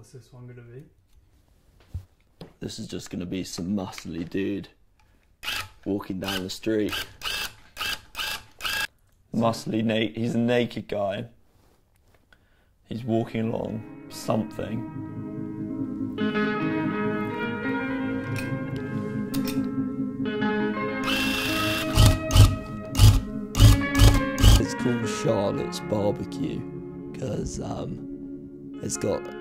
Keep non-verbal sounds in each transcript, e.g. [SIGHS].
What's this one gonna be? This is just gonna be some muscly dude walking down the street. Muscly Nate, he's a naked guy. He's walking along something. It's called Charlotte's Barbecue because um, it's got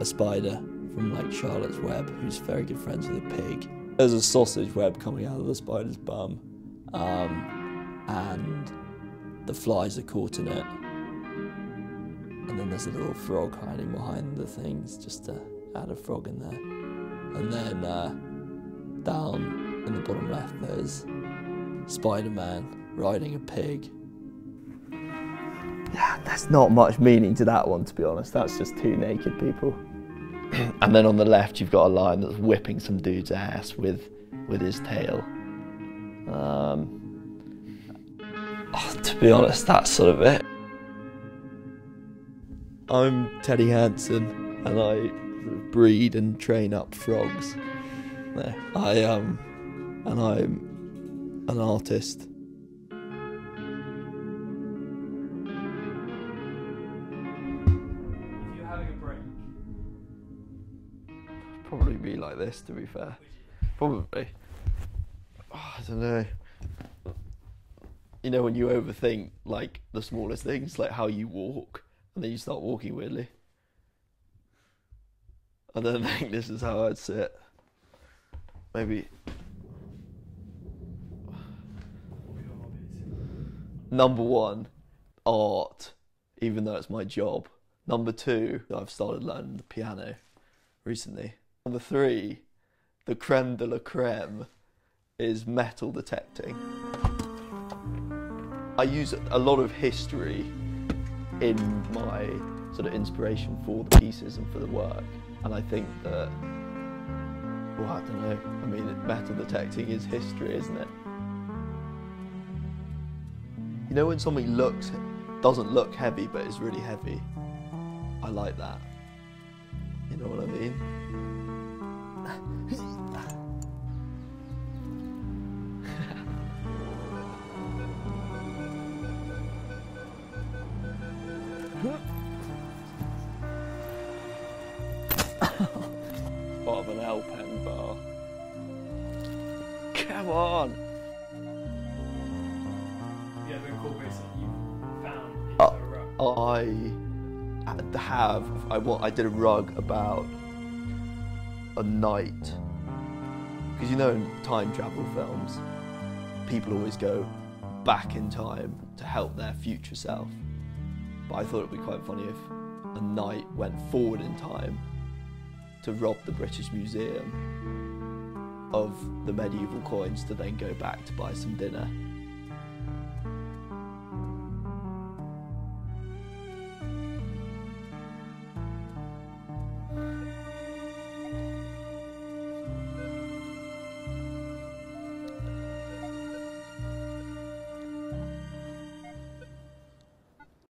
a spider from like Charlotte's Web who's very good friends with a pig. There's a sausage web coming out of the spider's bum, um, and the flies are caught in it. And then there's a little frog hiding behind the things just to add a frog in there. And then uh, down in the bottom left, there's Spider Man riding a pig. [SIGHS] There's not much meaning to that one, to be honest. That's just two naked people. [CLEARS THROAT] and then on the left, you've got a lion that's whipping some dude's ass with with his tail. Um, oh, to be honest, that's sort of it. I'm Teddy Hansen, and I breed and train up frogs. I um, and I'm an artist. Probably be like this, to be fair. Probably. Oh, I don't know. You know when you overthink like the smallest things, like how you walk, and then you start walking weirdly. I don't [LAUGHS] think this is how I'd sit. Maybe number one, art, even though it's my job. Number two, I've started learning the piano recently. Number three, the creme de la creme is metal detecting. I use a lot of history in my sort of inspiration for the pieces and for the work. And I think that, well, I don't know. I mean, metal detecting is history, isn't it? You know when something looks doesn't look heavy but is really heavy? I like that. You know what I mean? Of an L pen bar. Come on! Yeah, the incorporates that you found into uh, a rug. I have. I want. I did a rug about a knight because you know in time travel films, people always go back in time to help their future self. But I thought it'd be quite funny if a knight went forward in time to rob the British Museum of the medieval coins to then go back to buy some dinner